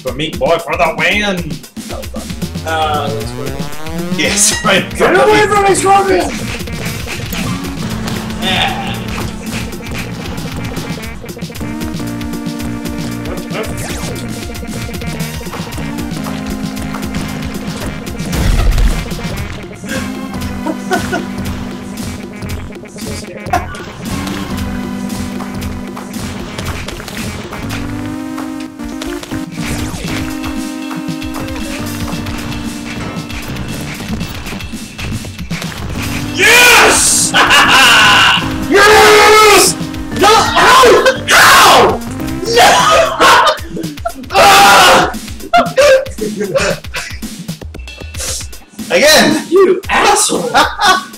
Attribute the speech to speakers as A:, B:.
A: for Meat Boy for
B: the
A: win!
B: Uh, let's go.
A: Yes, right. Get away from me,
B: Scorpion! Yes!
C: yes! No! How? Ow! No! ah!
A: Again!
C: You asshole!